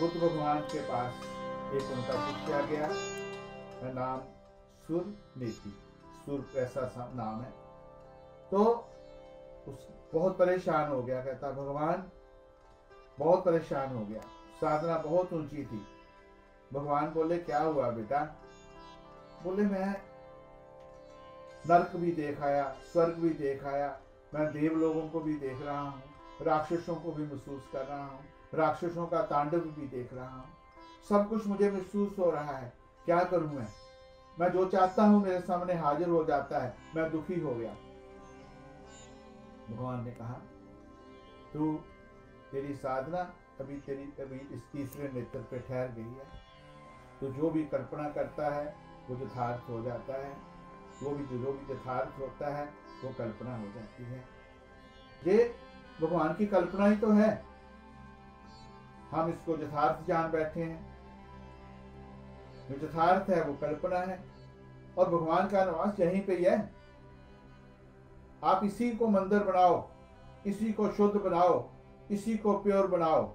बुद्ध भगवान के पास एक उनका शिष्य गया। नाम सुर नीति। सुर ऐसा नाम है। तो उस बहुत परेशान हो गया, कहता, भगवान, बहुत परेशान हो गया। साधना बहुत ऊँची थी। भगवान बोले, क्या हुआ बेटा? बोले, मैं नरक भी देख आया, स्वर्ग भी देख आया। मैं देव लोगों को भी देख रहा हूँ, राक्षसों को भी महसूस कर रहा हूँ। राक्षसों का तांडव भी देख रहा हूँ। सब कुछ मुझे महसूस हो रहा है। क्या करूँ मैं? मैं जो चाहता हूँ मेरे सामने हाजिर हो जाता है। मैं दुखी हो गया। भगवान ने कहा, तू तेरी साधना अभी तेरी, अभी इस तीसरे नेत्र पे ठहर गई है। तो जो भी कल्पना करता है, वो यथार्थ हो जाता है। वो भी, जो भी यथार्थ होता है, वो कल्पना हो जाती है। ये भगवान की कल्पना ही तो है। हम इसको यथार्थ जान बैठे हैं। जो यथार्थ है, वो कल्पना है। और भगवान का निवास यहीं पे ही आप इसी को मंदिर बनाओ, इसी को शुद्ध बनाओ, इसी को प्योर बनाओ।